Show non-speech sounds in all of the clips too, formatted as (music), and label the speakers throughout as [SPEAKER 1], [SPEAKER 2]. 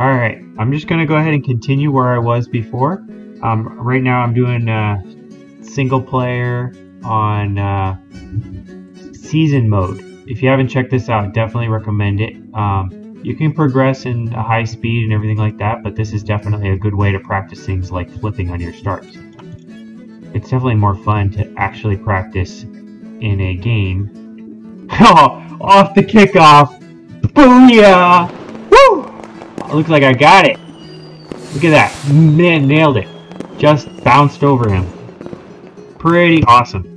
[SPEAKER 1] Alright, I'm just to go ahead and continue where I was before. Um, right now I'm doing uh, single player on uh, season mode. If you haven't checked this out, definitely recommend it. Um, you can progress in a high speed and everything like that, but this is definitely a good way to practice things like flipping on your starts. It's definitely more fun to actually practice in a game. oh, (laughs) off the kickoff! Booyah! Looks like I got it. Look at that. Man, nailed it. Just bounced over him. Pretty awesome.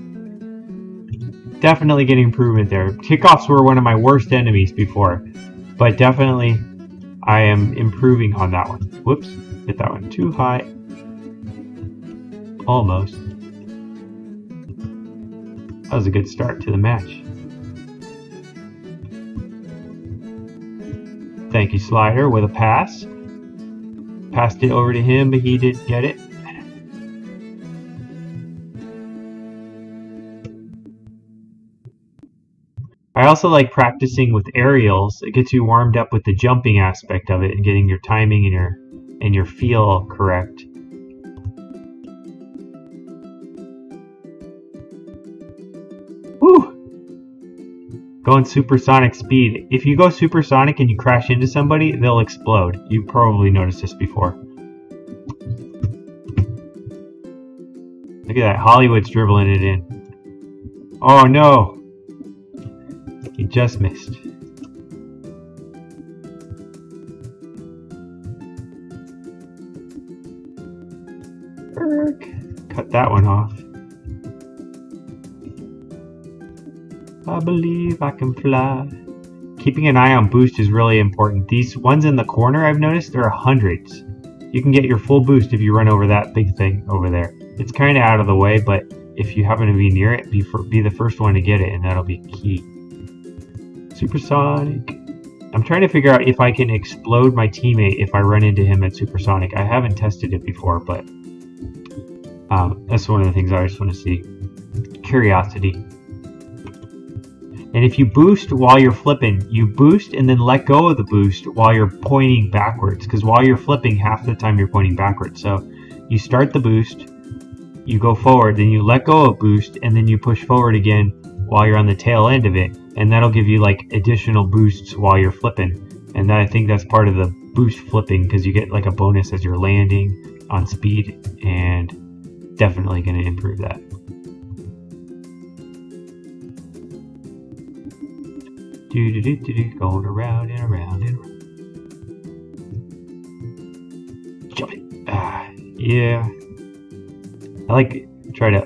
[SPEAKER 1] Definitely getting improvement there. Kickoffs were one of my worst enemies before, but definitely I am improving on that one. Whoops, hit that one too high. Almost. That was a good start to the match. Thank you, Slider, with a pass. Passed it over to him, but he didn't get it. I also like practicing with aerials. It gets you warmed up with the jumping aspect of it and getting your timing and your and your feel correct. Going supersonic speed. If you go supersonic and you crash into somebody, they'll explode. You probably noticed this before. Look at that. Hollywood's dribbling it in. Oh no! He just missed. Cut that one off. I believe I can fly. Keeping an eye on boost is really important. These ones in the corner I've noticed, there are hundreds. You can get your full boost if you run over that big thing over there. It's kind of out of the way, but if you happen to be near it, be, for, be the first one to get it, and that'll be key. Supersonic. I'm trying to figure out if I can explode my teammate if I run into him at Supersonic. I haven't tested it before, but um, that's one of the things I just want to see. Curiosity. And if you boost while you're flipping, you boost and then let go of the boost while you're pointing backwards. Because while you're flipping, half the time you're pointing backwards. So you start the boost, you go forward, then you let go of boost, and then you push forward again while you're on the tail end of it and that'll give you like additional boosts while you're flipping. And that, I think that's part of the boost flipping because you get like a bonus as you're landing on speed and definitely going to improve that. Do do do do do, going around and around and around. Jump it. Ah, yeah. I like try to.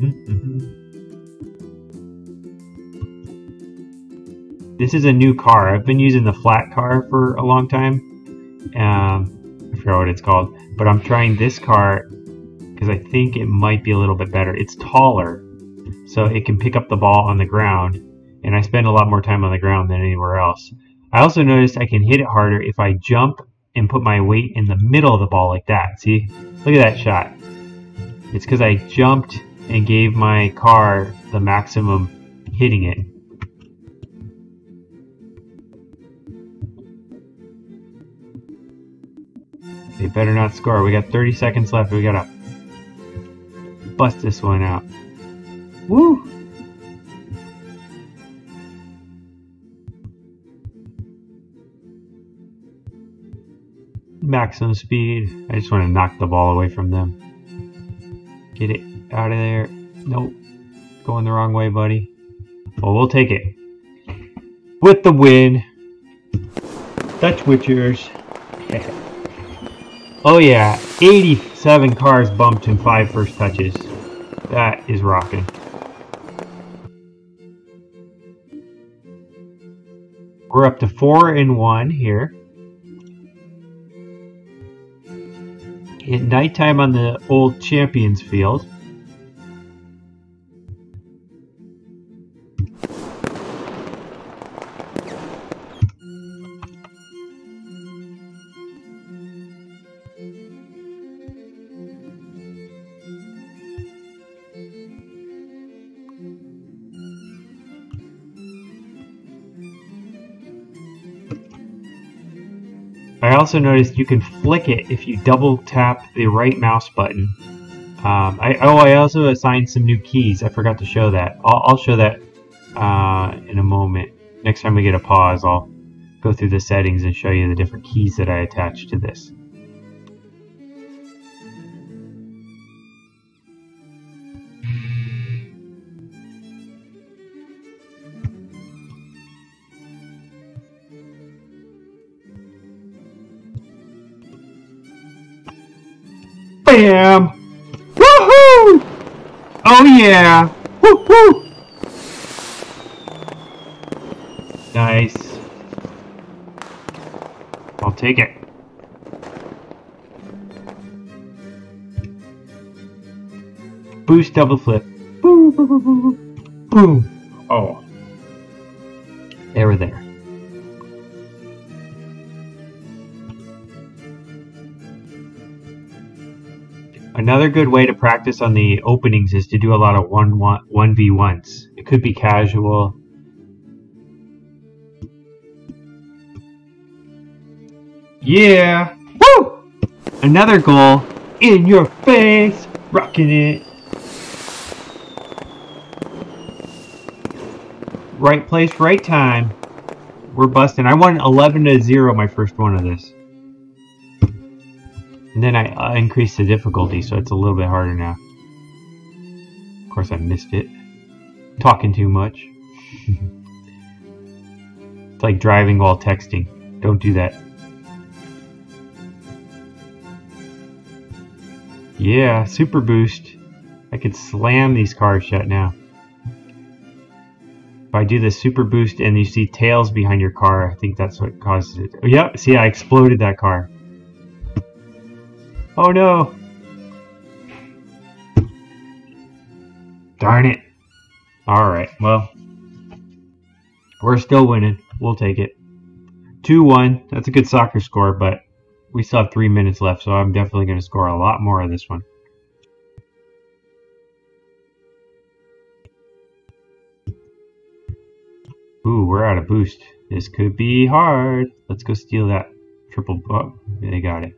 [SPEAKER 1] Mm -hmm. This is a new car. I've been using the flat car for a long time. Um, I forget what it's called. But I'm trying this car because I think it might be a little bit better. It's taller, so it can pick up the ball on the ground. And I spend a lot more time on the ground than anywhere else. I also noticed I can hit it harder if I jump and put my weight in the middle of the ball like that. See? Look at that shot. It's because I jumped and gave my car the maximum hitting it. They better not score. We got 30 seconds left. We gotta bust this one out. Woo! Maximum speed. I just want to knock the ball away from them. Get it out of there. Nope. Going the wrong way, buddy. Well, we'll take it. With the win. Dutch Witchers. (laughs) Oh yeah, 87 cars bumped in five first touches. That is rocking. We're up to four and one here. At nighttime on the old champions field. Also noticed you can flick it if you double tap the right mouse button. Um, I, oh, I also assigned some new keys. I forgot to show that. I'll, I'll show that uh, in a moment. Next time we get a pause, I'll go through the settings and show you the different keys that I attached to this. Bam! Woohoo! Oh yeah! Woohoo! Nice. I'll take it. Boost double flip. Boom, boom, boom, boom, boom. Another good way to practice on the openings is to do a lot of 1 1 1v1s. It could be casual. Yeah! Woo! Another goal. In your face! Rocking it. Right place, right time. We're busting. I won 11 to 0 my first one of this. And then I uh, increased the difficulty, so it's a little bit harder now. Of course, I missed it. Talking too much. (laughs) it's like driving while texting. Don't do that. Yeah, super boost. I could slam these cars shut now. If I do the super boost and you see tails behind your car, I think that's what causes it. Oh, yep, see, I exploded that car. Oh no! Darn it. Alright, well. We're still winning. We'll take it. 2-1. That's a good soccer score, but we still have three minutes left, so I'm definitely going to score a lot more of this one. Ooh, we're out of boost. This could be hard. Let's go steal that triple. Oh, they got it.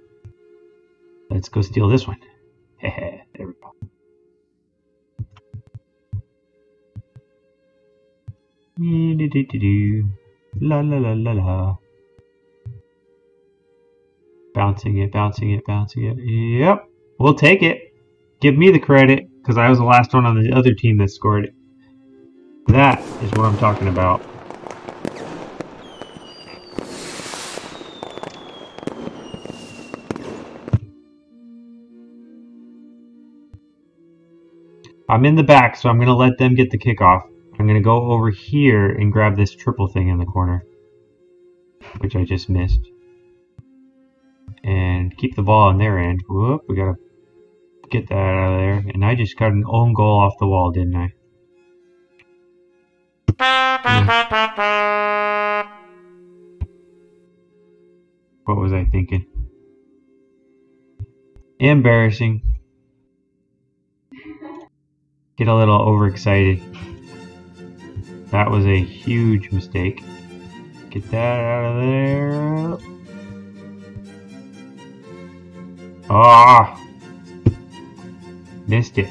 [SPEAKER 1] Let's go steal this one. (laughs) there we go. La la la la la. Bouncing it, bouncing it, bouncing it. Yep, we'll take it. Give me the credit, because I was the last one on the other team that scored it. That is what I'm talking about. I'm in the back, so I'm going to let them get the kickoff. I'm going to go over here and grab this triple thing in the corner, which I just missed. And keep the ball on their end. Whoop, we got to get that out of there. And I just got an own goal off the wall, didn't I? What was I thinking? Embarrassing get a little overexcited. That was a huge mistake. Get that out of there. Ah! Missed it.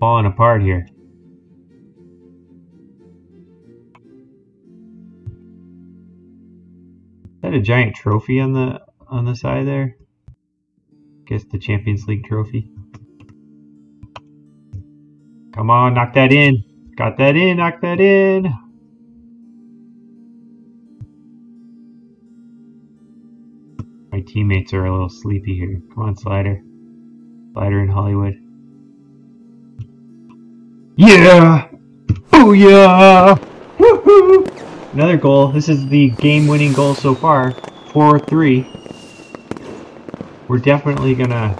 [SPEAKER 1] Falling apart here. Is that a giant trophy on the on the side there? Guess the Champions League trophy. Come on, knock that in. Got that in, knock that in. My teammates are a little sleepy here. Come on, Slider. Slider in Hollywood. Yeah! Oh yeah! Woohoo! Another goal. This is the game-winning goal so far. 4-3. We're definitely gonna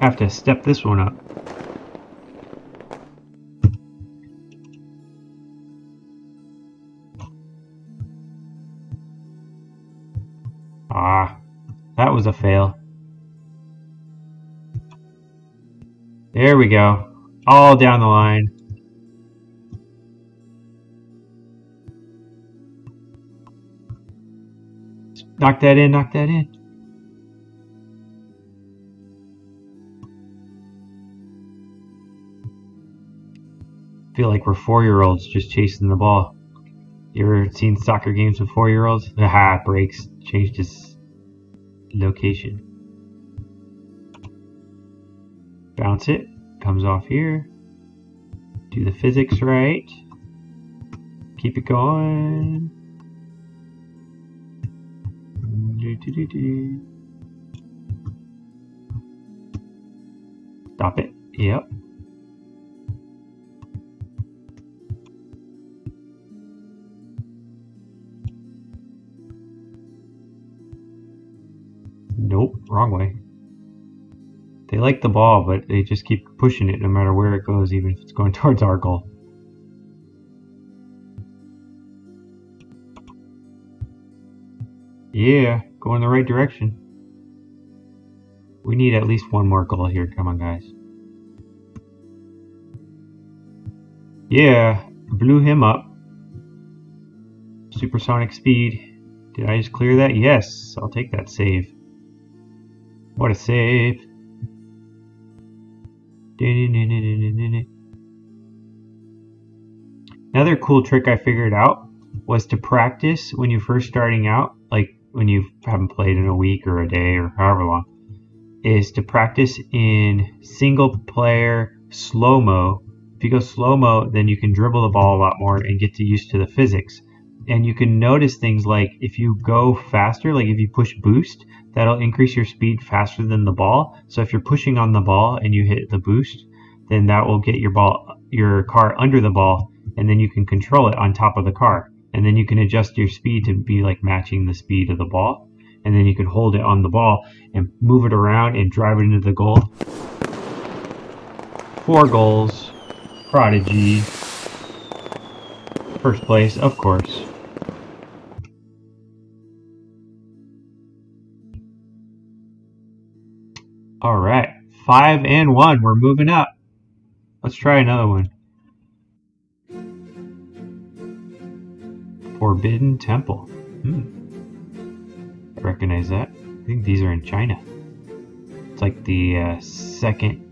[SPEAKER 1] have to step this one up. That was a fail. There we go. All down the line. Knock that in, knock that in. feel like we're four-year-olds just chasing the ball. You ever seen soccer games with four-year-olds? Aha, breaks. Changed his location. Bounce it. Comes off here. Do the physics right. Keep it going. Stop it. Yep. Nope, wrong way. They like the ball, but they just keep pushing it no matter where it goes, even if it's going (laughs) towards our goal. Yeah, going the right direction. We need at least one more goal here. Come on, guys. Yeah, blew him up. Supersonic speed. Did I just clear that? Yes, I'll take that save. What a save. Another cool trick I figured out was to practice when you're first starting out, like when you haven't played in a week or a day or however long, is to practice in single player slow mo. If you go slow mo, then you can dribble the ball a lot more and get to used to the physics. And you can notice things like if you go faster, like if you push boost, that'll increase your speed faster than the ball. So if you're pushing on the ball and you hit the boost, then that will get your ball your car under the ball and then you can control it on top of the car. And then you can adjust your speed to be like matching the speed of the ball. And then you can hold it on the ball and move it around and drive it into the goal. Four goals. Prodigy. First place, of course. All right, five and one. We're moving up. Let's try another one. Forbidden Temple. Hmm. I recognize that. I think these are in China. It's like the uh, second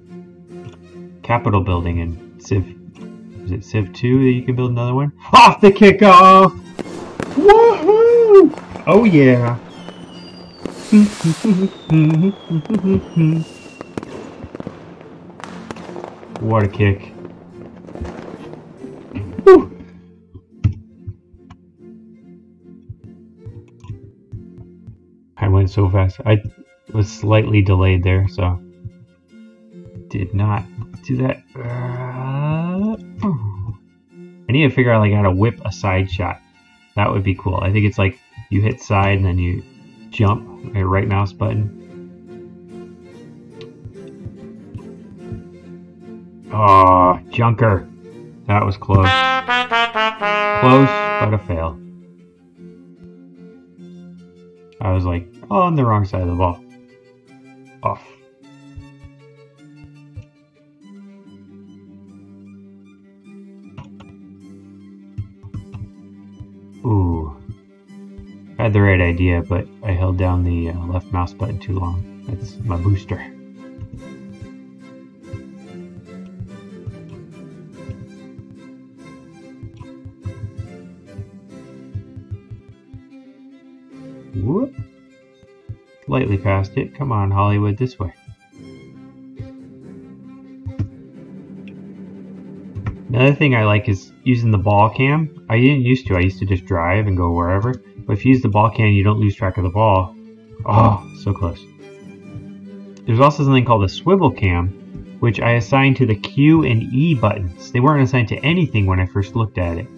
[SPEAKER 1] Capitol building in Civ. Is it Civ 2 that you can build another one? Off the kickoff! Woohoo! Oh yeah! What a kick. I went so fast. I was slightly delayed there, so did not do that. Uh, I need to figure out like how to whip a side shot. That would be cool. I think it's like you hit side and then you jump, a right mouse button. Oh, Junker. That was close. Close, but a fail. I was like, oh, on the wrong side of the ball. Off. I had the right idea, but I held down the uh, left mouse button too long. That's my booster. Whoop. Slightly past it. Come on, Hollywood, this way. Another thing I like is using the ball cam. I didn't used to. I used to just drive and go wherever. But if you use the ball cam, you don't lose track of the ball. Oh, so close. There's also something called a swivel cam, which I assigned to the Q and E buttons. They weren't assigned to anything when I first looked at it.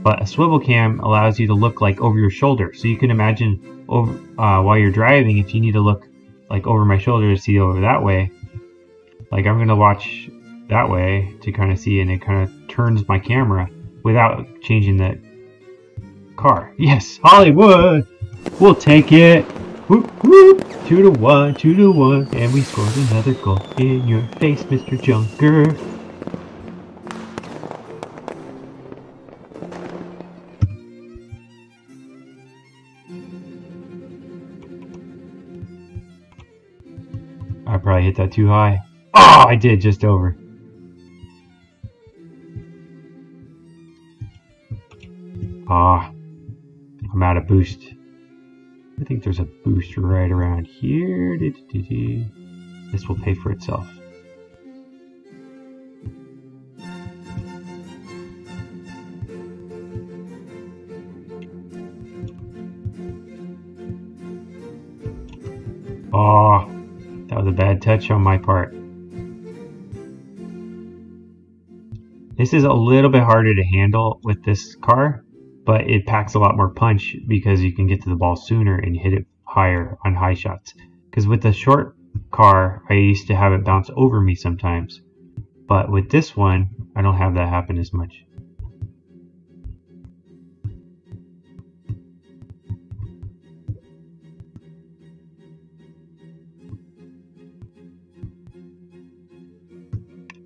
[SPEAKER 1] But a swivel cam allows you to look like over your shoulder. So you can imagine over uh, while you're driving, if you need to look like over my shoulder to see over that way, like I'm gonna watch that way to kind of see, and it kind of turns my camera without changing that car. Yes, Hollywood! We'll take it! Whoop, whoop! Two to one, two to one, and we scored another goal in your face, Mr. Junker. I probably hit that too high. Oh, I did just over. Ah, I'm out of boost. I think there's a boost right around here. This will pay for itself. Oh, that was a bad touch on my part. This is a little bit harder to handle with this car, but it packs a lot more punch because you can get to the ball sooner and hit it higher on high shots. Because with the short car, I used to have it bounce over me sometimes. But with this one, I don't have that happen as much.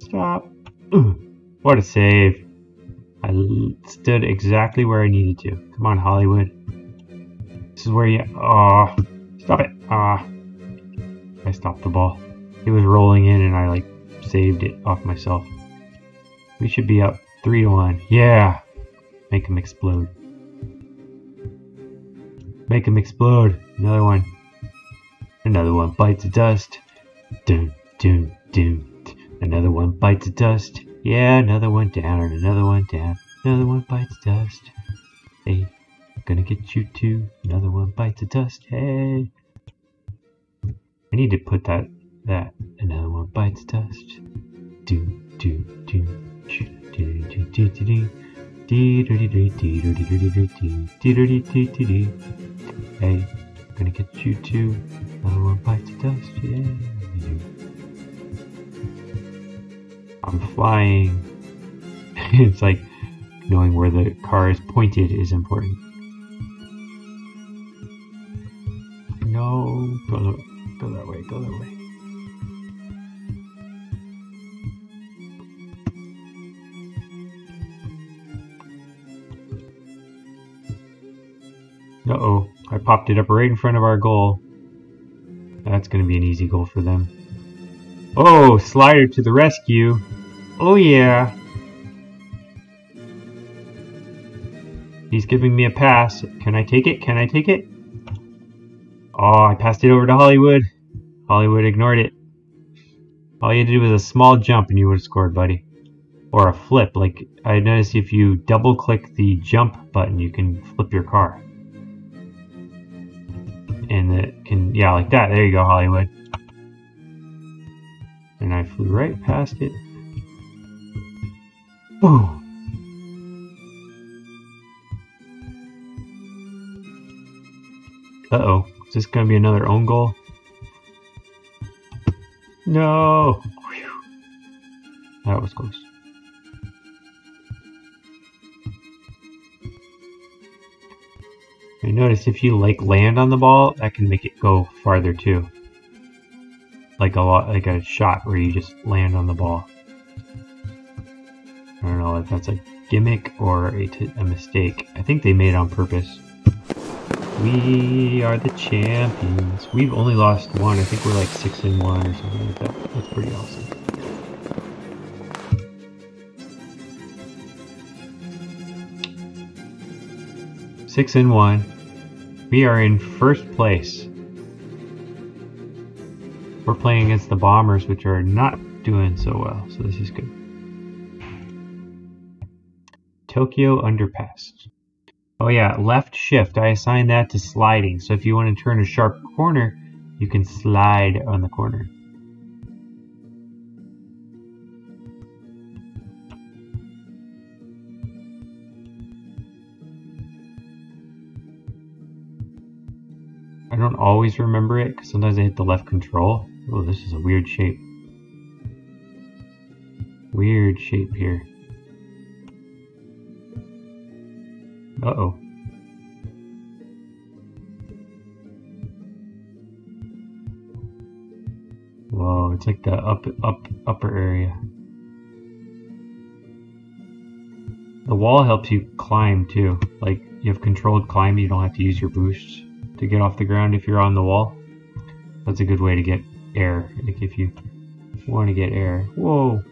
[SPEAKER 1] Stop. (clears throat) What a save. Stood exactly where I needed to. Come on, Hollywood. This is where you... Oh, stop it. Ah. I stopped the ball. It was rolling in and I, like, saved it off myself. We should be up 3 to 1. Yeah. Make him explode. Make him explode. Another one. Another one bites the dust. Doom, doom, doom. Another one bites the dust. Yeah, another one down, and another one down. Another one bites dust. Hey, gonna get you too. Another one bites the dust. Hey. I need to put that, that, another one bites dust. Do, do, do, do, do, do, do, do, do. Hey, gonna get you too. Another one bites dust. Yeah. I'm flying. it's like knowing where the car is pointed is important. No, go, go that way, go that way. Uh-oh, I popped it up right in front of our goal. That's going to be an easy goal for them. Oh, Slider to the rescue. Oh yeah. He's giving me a pass. Can I take it? Can I take it? Oh, I passed it over to Hollywood. Hollywood ignored it. All you had to do was a small jump and you would have scored, buddy. Or a flip. Like, I noticed if you double click the jump button, you can flip your car. And it can, yeah, like that. There you go, Hollywood. And I flew right past it Oh. Uh-oh. Is this going to be another own goal? No! Whew. That was close. I notice if you like land on the ball, that can make it go farther too. Like a lot, like a shot where you just land on the ball. I don't know if that's a gimmick or a, a mistake. I think they made it on purpose. We are the champions. We've only lost one. I think we're like six and one or something like that. That's pretty awesome. Six and one. We are in first place. We're playing against the Bombers, which are not doing so well, so this is good. Tokyo Underpass. Oh yeah, left shift. I assign that to sliding. So if you want to turn a sharp corner, you can slide on the corner. I don't always remember it because sometimes I hit the left control. Oh, this is a weird shape. Weird shape here. Uh-oh. Whoa, it's like the up, up, upper area. The wall helps you climb too. Like you have controlled climb, you don't have to use your boosts to get off the ground if you're on the wall. That's a good way to get air. Like if you want to get air. Whoa.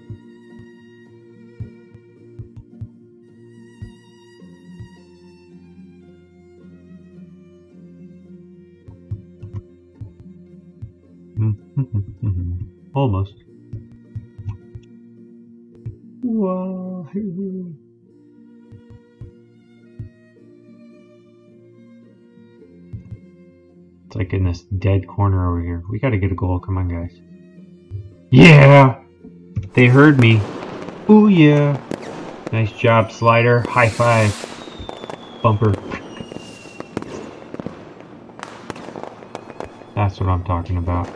[SPEAKER 1] Dead corner over here. We gotta get a goal. Come on, guys. Yeah! They heard me. Ooh, yeah. Nice job, Slider. High five. Bumper. That's what I'm talking about.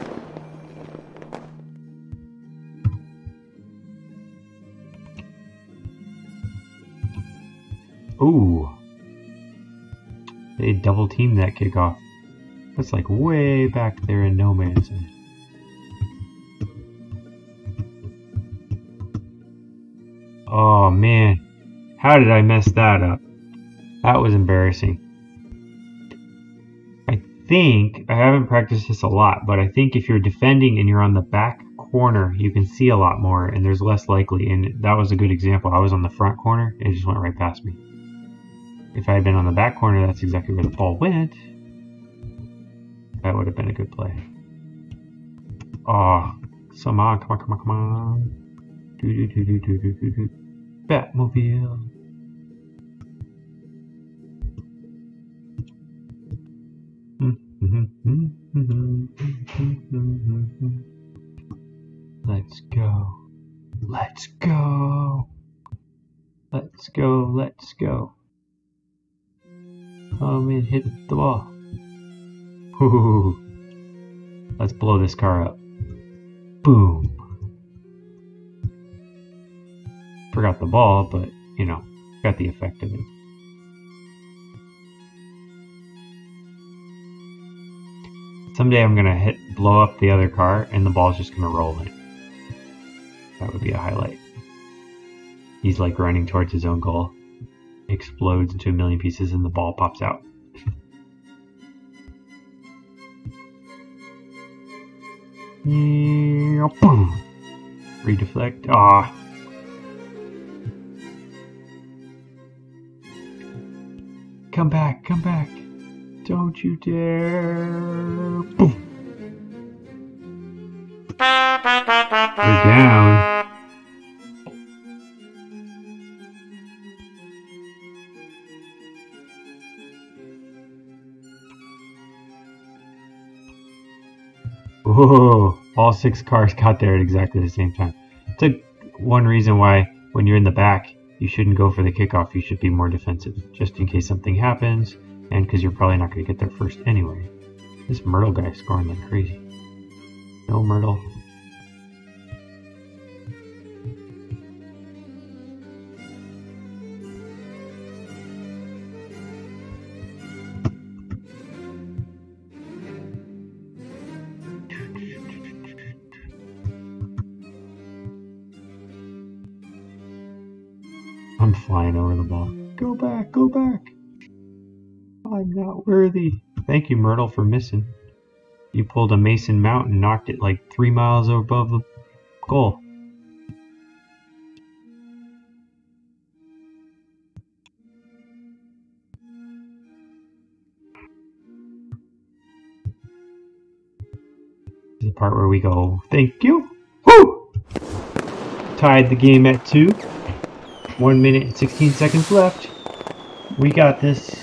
[SPEAKER 1] Ooh. They double teamed that kickoff. That's like way back there in no man's land. Oh man, how did I mess that up? That was embarrassing. I think, I haven't practiced this a lot, but I think if you're defending and you're on the back corner, you can see a lot more and there's less likely. And that was a good example. I was on the front corner, it just went right past me. If I had been on the back corner, that's exactly where the ball went. That would have been a good play. Oh, come on, come on, come on, come on. Do do do do do do do do. Batmobile. Hmm, hmm, hmm, let's go. Let's go. Let's go. Let's go. Come and hit the ball. Ooh. Let's blow this car up. Boom. Forgot the ball, but, you know, got the effect of it. Someday I'm gonna hit blow up the other car and the ball's just gonna roll in. That would be a highlight. He's like running towards his own goal, explodes into a million pieces, and the ball pops out. Yeah, boom. Redeflect. Ah. Come back, come back. Don't you dare. Boom. We're down. Whoa, all six cars got there at exactly the same time. It's a, one reason why when you're in the back, you shouldn't go for the kickoff. You should be more defensive, just in case something happens, and because you're probably not going to get there first anyway. This Myrtle guy scoring like crazy. No Myrtle. I'm flying over the ball. Go back, go back. I'm not worthy. Thank you, Myrtle, for missing. You pulled a Mason Mount and knocked it like three miles above the goal. The part where we go, thank you. Woo! Tied the game at two. One minute and 16 seconds left. We got this.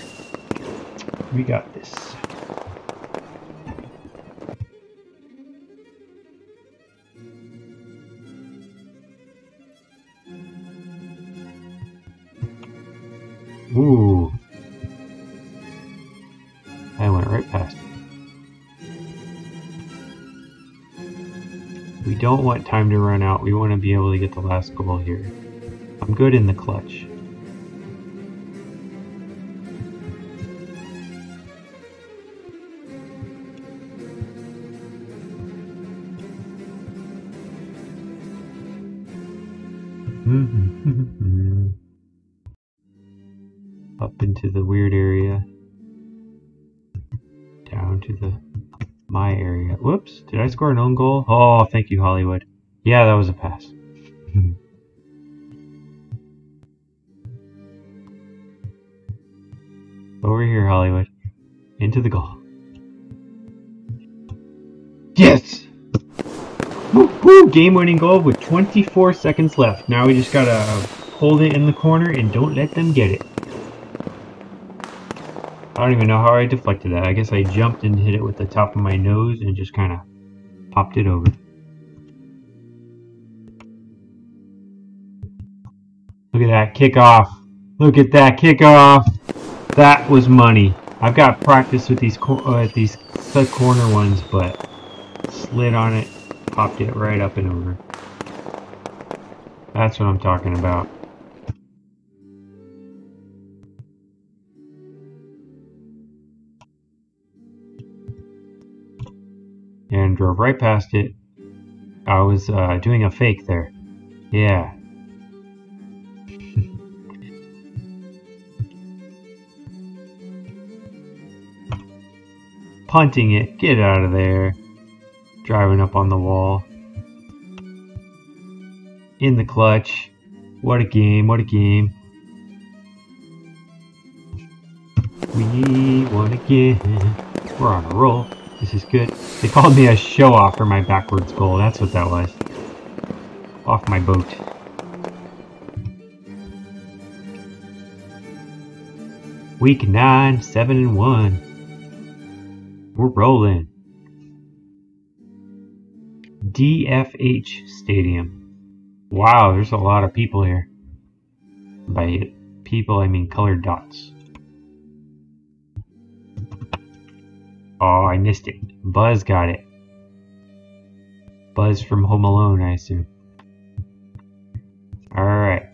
[SPEAKER 1] We got this. Ooh. I went right past it. We don't want time to run out. We want to be able to get the last goal here. I'm good in the clutch. (laughs) Up into the weird area. Down to the my area. Whoops, did I score an own goal? Oh, thank you, Hollywood. Yeah, that was a pass. Over here, Hollywood. Into the goal. Yes! Woo, Game-winning goal with 24 seconds left. Now we just gotta hold it in the corner and don't let them get it. I don't even know how I deflected that. I guess I jumped and hit it with the top of my nose and just kind of popped it over. Look at that kickoff. Look at that kickoff. That was money. I've got practice with these uh, these set corner ones, but slid on it, popped it right up and over. That's what I'm talking about. And drove right past it. I was uh, doing a fake there. Yeah, punting it. Get out of there. Driving up on the wall. In the clutch. What a game, what a game. We won again. We're on a roll. This is good. They called me a show off for my backwards goal. That's what that was. Off my boat. Week 9, 7 and 1. We're rolling. DFH Stadium. Wow, there's a lot of people here. By people, I mean colored dots. Oh, I missed it. Buzz got it. Buzz from Home Alone, I assume. Alright.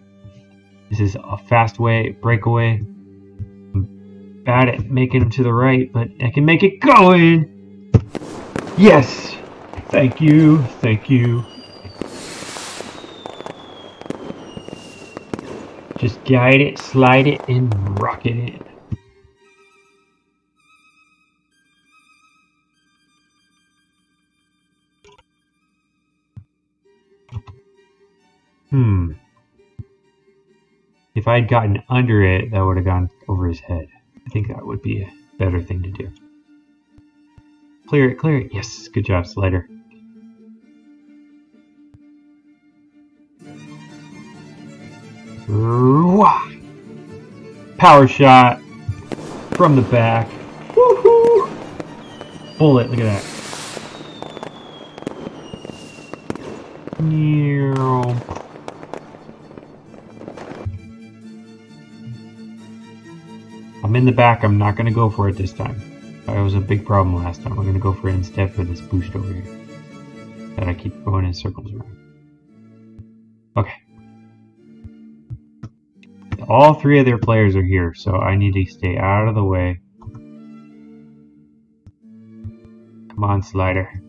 [SPEAKER 1] This is a fast way, breakaway bad at making them to the right, but I can make it going. Yes. Thank you. Thank you. Just guide it, slide it, and rock it in. Hmm. If I had gotten under it, that would have gone over his head. I think that would be a better thing to do. Clear it, clear it. Yes, good job, Slider. Power shot from the back. Woohoo! Bullet, look at that. Yeah. I'm in the back. I'm not going to go for it this time. That was a big problem last time. I'm going to go for it instead for this boost over here. That I keep going in circles around. Okay. All three of their players are here, so I need to stay out of the way. Come on, Slider. (laughs)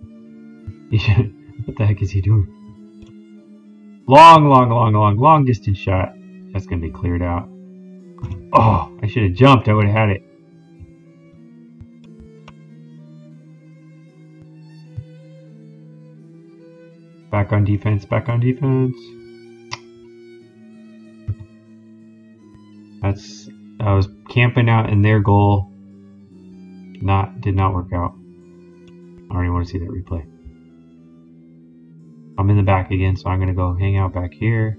[SPEAKER 1] what the heck is he doing? Long, long, long, long, long distance shot. That's going to be cleared out. Oh, I should have jumped. I would have had it. Back on defense, back on defense. That's I was camping out in their goal. Not did not work out. I already want to see that replay. I'm in the back again, so I'm gonna go hang out back here.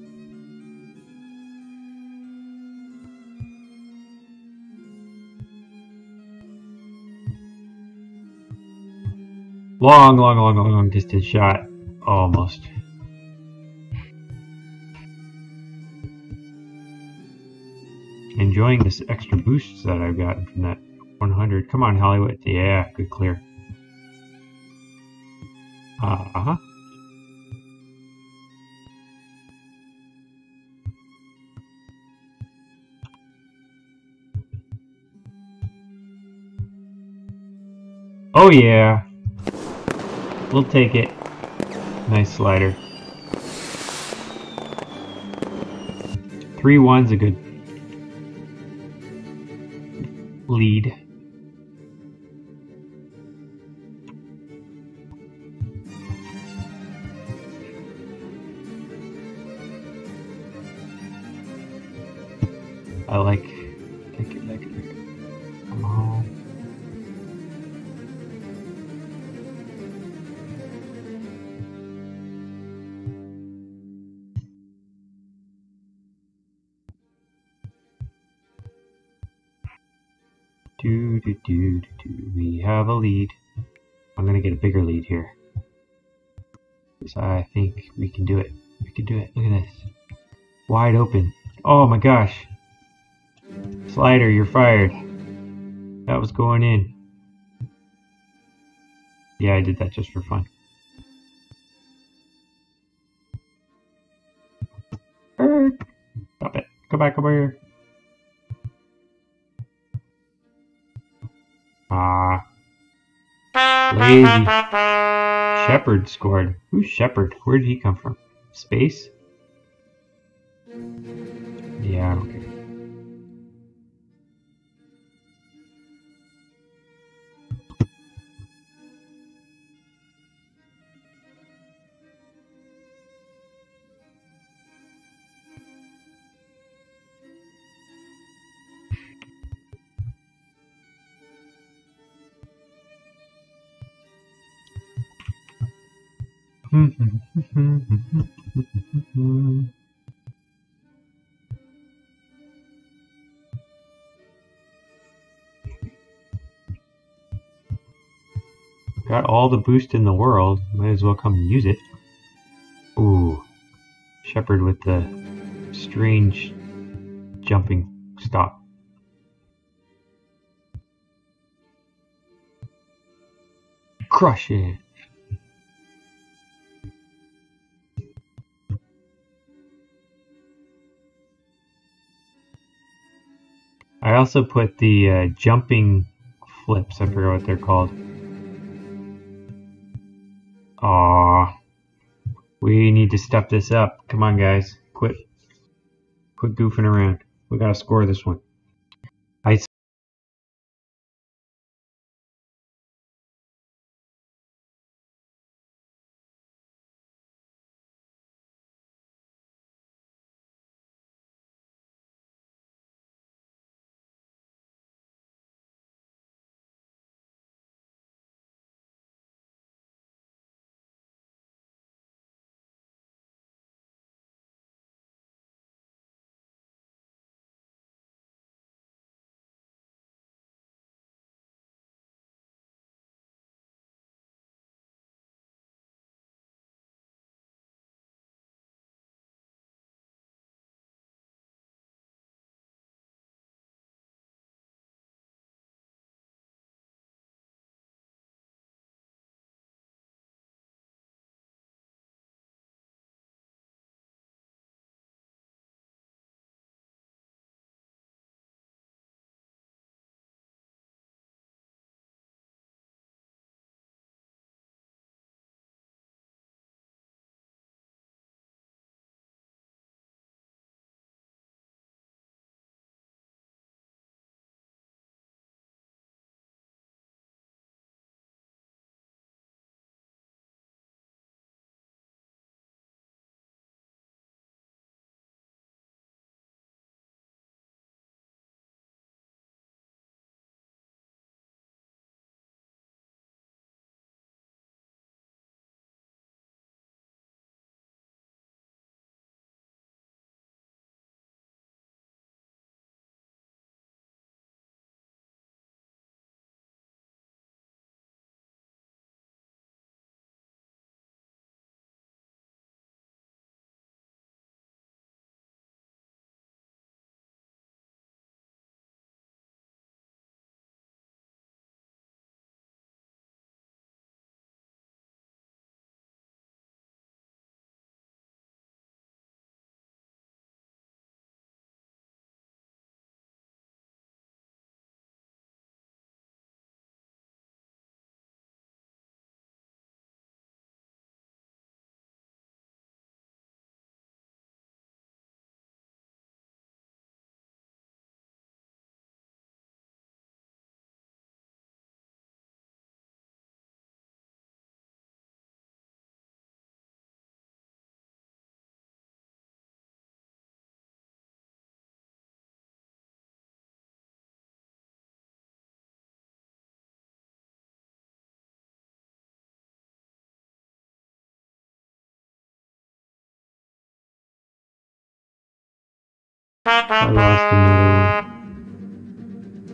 [SPEAKER 1] Long, long, long, long, long distance shot. Almost. Enjoying this extra boost that I've gotten from that 100. Come on, Hollywood. Yeah, good clear. Uh-huh. Oh yeah. We'll take it. Nice Slider. Three one's a good lead. I like Oh my gosh. Slider, you're fired. That was going in. Yeah, I did that just for fun. Bird. Stop it. Go back over here. Ah. Lazy. Shepard scored. Who's Shepard? Where did he come from? Space? Yeah, I don't (laughs) (laughs) Got all the boost in the world. Might as well come use it. Ooh. Shepard with the strange jumping stop. Crush it. I also put the uh, jumping flips. I forget what they're called. Aw. We need to step this up. Come on, guys. Quit. Quit goofing around. We gotta score this one.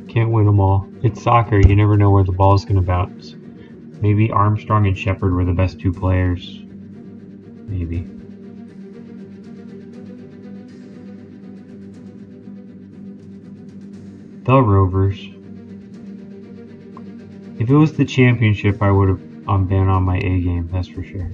[SPEAKER 1] Can't win them all. It's soccer. You never know where the ball's going to bounce. Maybe Armstrong and Shepard were the best two players. Maybe. The Rovers. If it was the championship, I would have um, been on my A game, that's for sure.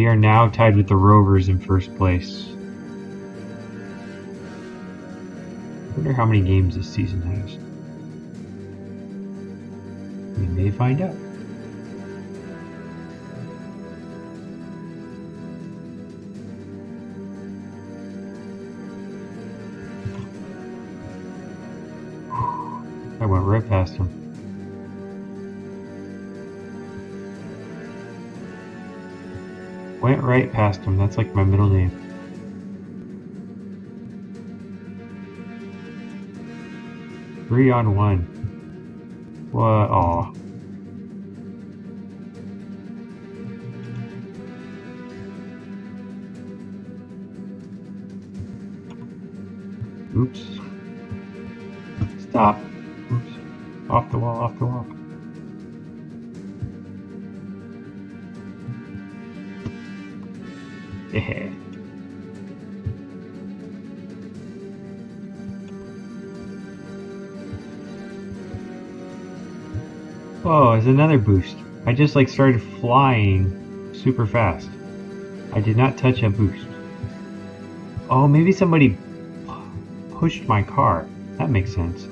[SPEAKER 1] We are now tied with the Rovers in first place. I wonder how many games this season has. We may find out. (sighs) I went right past him. Went right past him. That's like my middle name. Three on one. What? Aw. Oops. Stop. It's another boost. I just like started flying super fast. I did not touch a boost. Oh, maybe somebody pushed my car. That makes sense.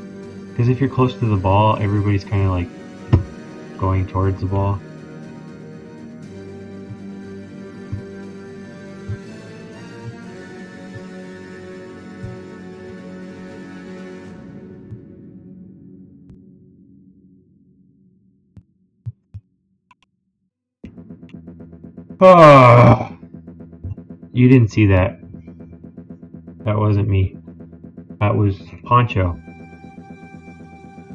[SPEAKER 1] Because if you're close to the ball, everybody's kind of like going towards the ball. Oh, you didn't see that. That wasn't me. That was Poncho.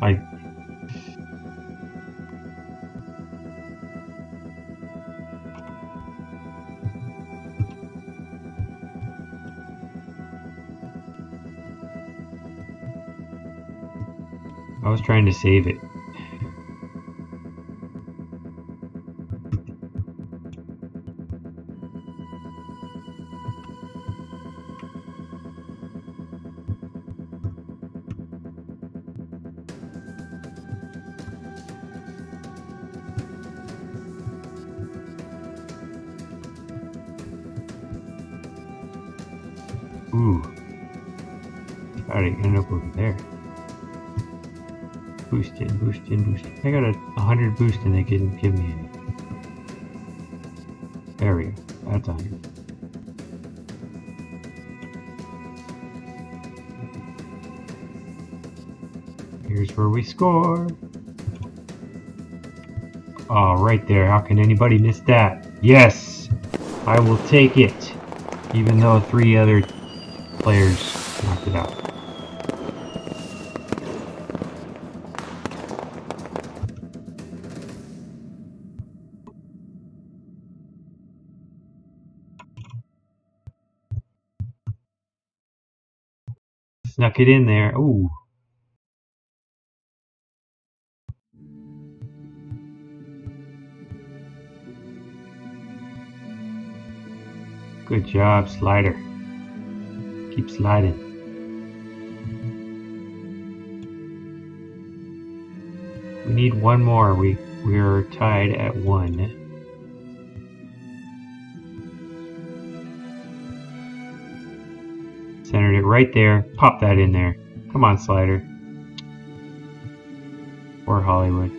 [SPEAKER 1] I. I was trying to save it. I got a 100 boost and they didn't give me any. There we go. That's 100. Here's where we score. Oh, right there. How can anybody miss that? Yes! I will take it. Even though three other players knocked it out. Snuck it in there. Ooh. Good job, Slider. Keep sliding. We need one more. We we're tied at one. Centered it right there. Pop that in there. Come on, Slider. Or Hollywood.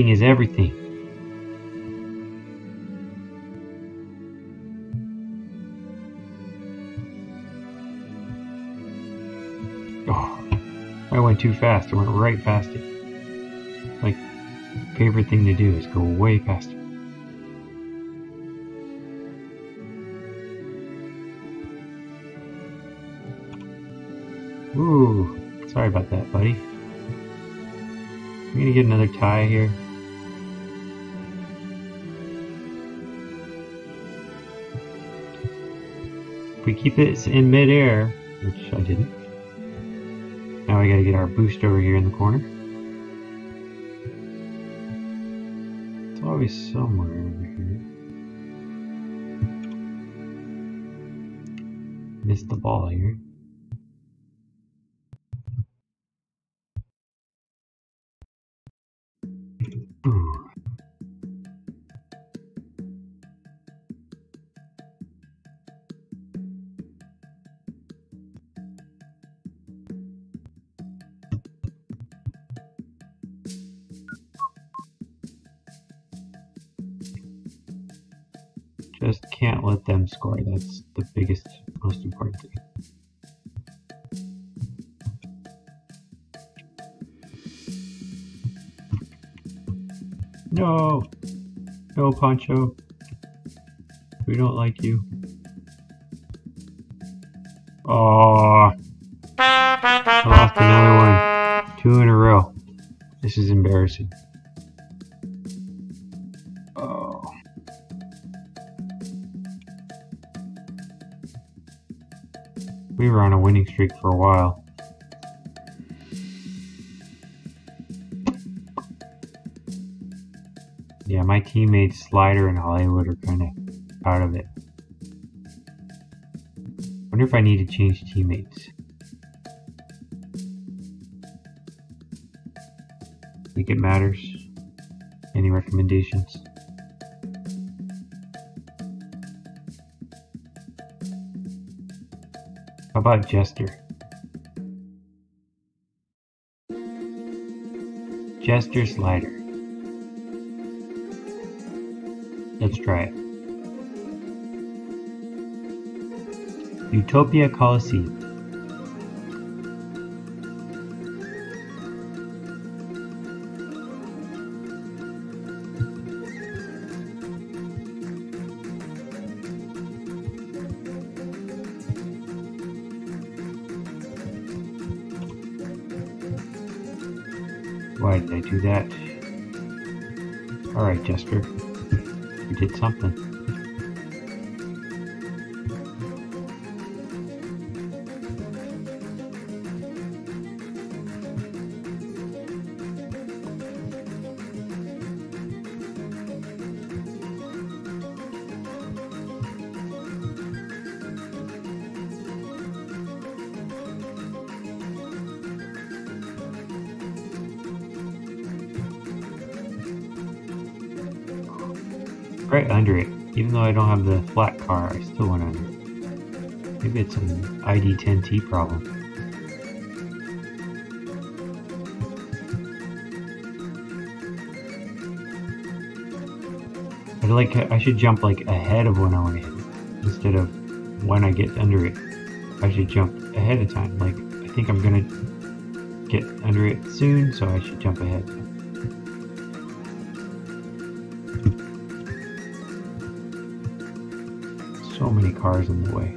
[SPEAKER 1] Timing is everything. Oh, I went too fast. I went right past it. Like, favorite thing to do is go way faster. Ooh, sorry about that, buddy. I'm gonna get another tie here. We keep this in midair, which I didn't, now we gotta get our boost over here in the corner. It's always somewhere over here. Missed the ball here. Score. That's the biggest, most important thing. No! No, Poncho. We don't like you. Oh, I lost another one. Two in a row. This is embarrassing. We were on a winning streak for a while. Yeah, my teammates Slider and Hollywood are kind of out of it. Wonder if I need to change teammates. Think it matters? Any recommendations? How about Jester? Jester Slider. Let's try it. Utopia Coliseum. Do that? Alright, Jester. You did something. I don't have the flat car, I still under it. Maybe it's an ID10T problem. I like I should jump like ahead of when I want to hit it instead of when I get under it. I should jump ahead of time. Like I think I'm gonna get under it soon, so I should jump ahead. So many cars in the way.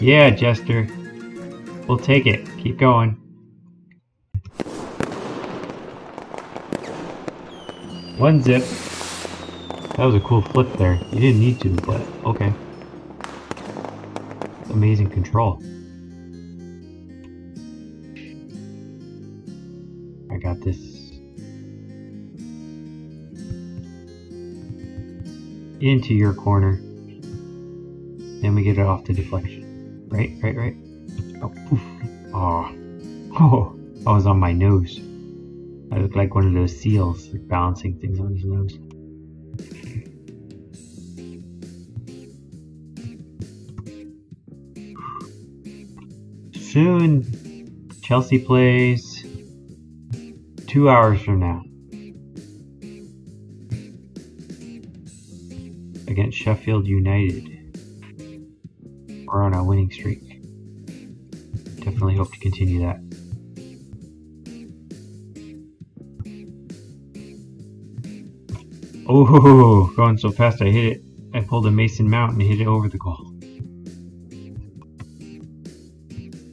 [SPEAKER 1] Yeah, Jester. We'll take it. Keep going. One zip. That was a cool flip there. You didn't need to, but okay. Amazing control. I got this. Into your corner. Then we get it off the deflection. Right, right, right. Oh. (laughs) Oh. Oh, I was on my nose. I look like one of those seals, like balancing things on his nose. Soon, Chelsea plays two hours from now against Sheffield United. We're on a winning streak. Definitely hope to continue that. Oh, (laughs) going so fast I hit it. I pulled a Mason Mount and hit it over the goal.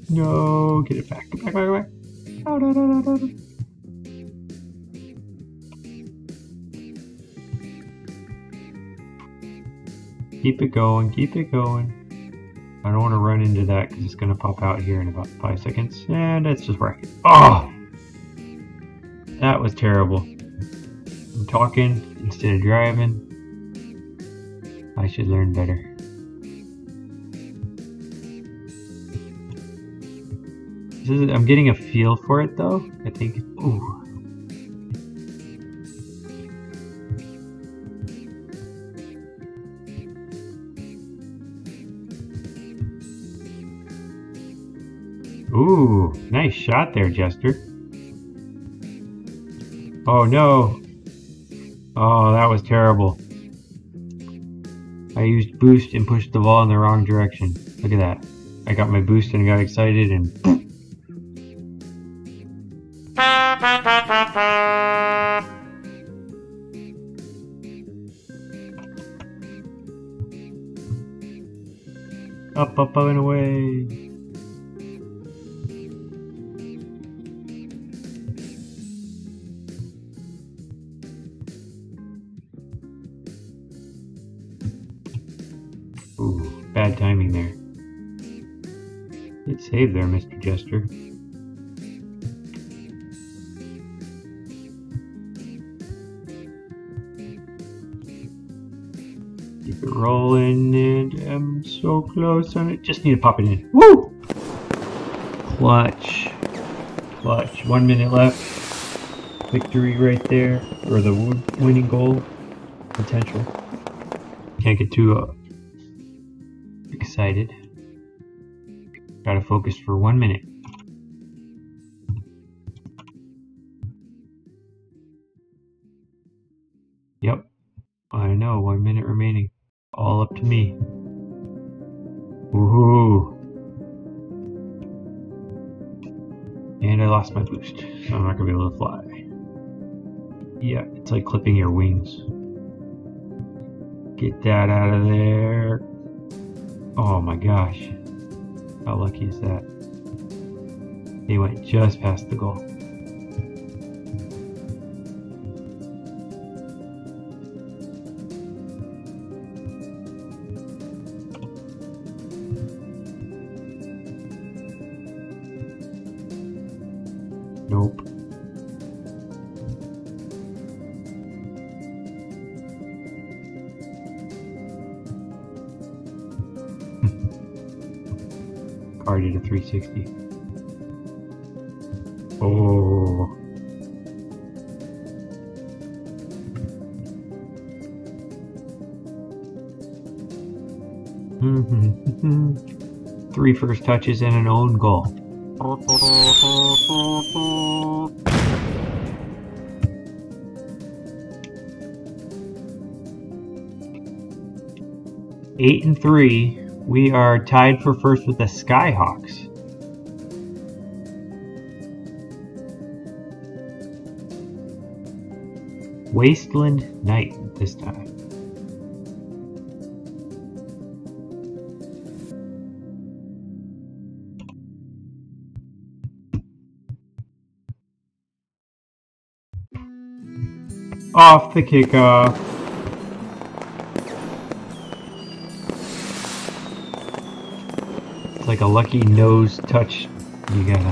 [SPEAKER 1] No, get it back. Back, back, back. Out, out. Keep it going, keep it going. I don't want to run into that because it's going to pop out here in about five seconds. And let's just wreck. Oh! Ah! That was terrible. I'm talking instead of driving. I should learn better. Is, I'm getting a feel for it though. I think. Ooh. Ooh, nice shot there, Jester. Oh no. Oh, that was terrible. I used boost and pushed the ball in the wrong direction. Look at that. I got my boost and got excited and up, up away. I'm so close on it. Just need to pop it in. Woo! Clutch. Clutch. One minute left. Victory right there, or the winning goal potential. Can't get too uh, excited. Gotta focus for one minute. Yep. I know, one minute remaining. All up to me. Woohoo! And I lost my boost, so I'm not gonna be able to fly. Yeah, it's like clipping your wings. Get that out of there. Oh my gosh. How lucky is that? He went just past the goal. 360. (laughs) Oh. Three first touches and an own goal. Eight and three. We are tied for first with the Skyhawks. Wasteland Night this time. Off the kickoff. It's like a lucky nose touch. You gotta.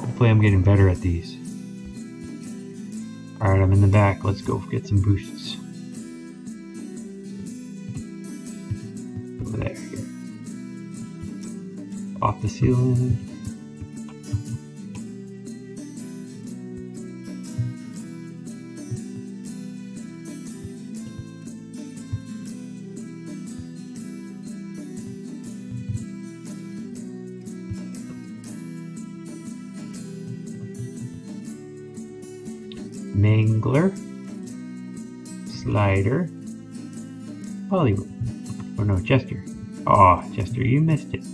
[SPEAKER 1] Hopefully, I'm getting better at these. I'm in the back. Let's go get some boosts. Over there, here. Off the ceiling. Oh, Jester, you missed it.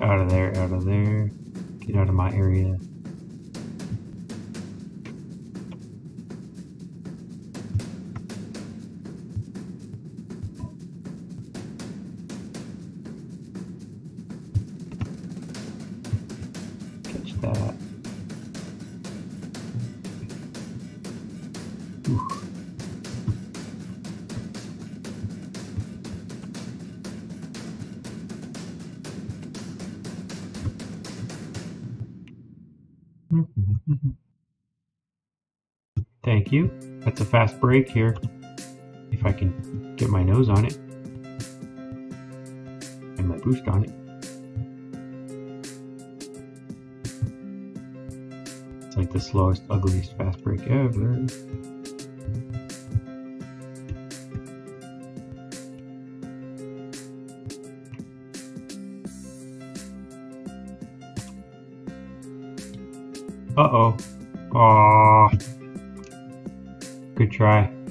[SPEAKER 1] Out of there, out of there. Get out of my area. Fast break here. If I can get my nose on it. And my boost on it. It's like the slowest, ugliest fast break ever. Uh-oh. Aw. Try.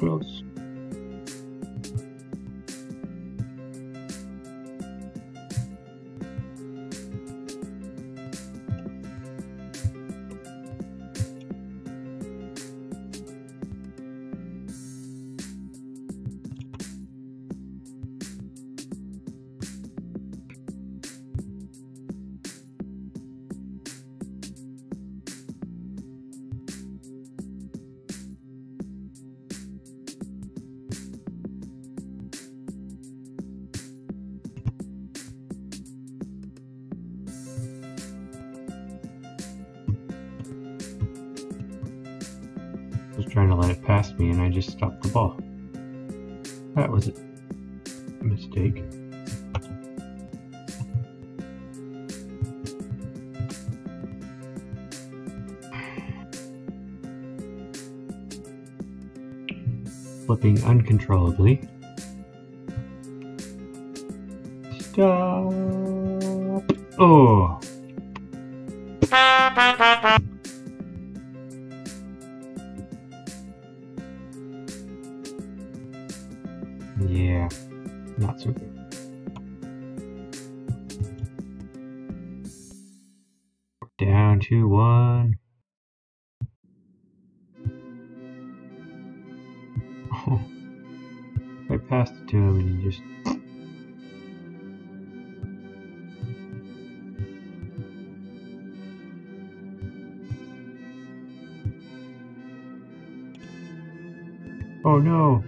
[SPEAKER 1] Close. I just stopped the ball. That was a mistake. Flipping uncontrollably. Yeah, not so good. Down to one. Oh, I passed it to him and he just Oh no!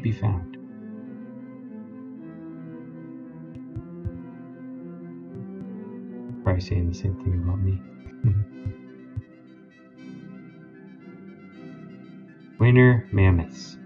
[SPEAKER 1] Be found. Probably saying the same thing about me. (laughs) Winter Mammoths.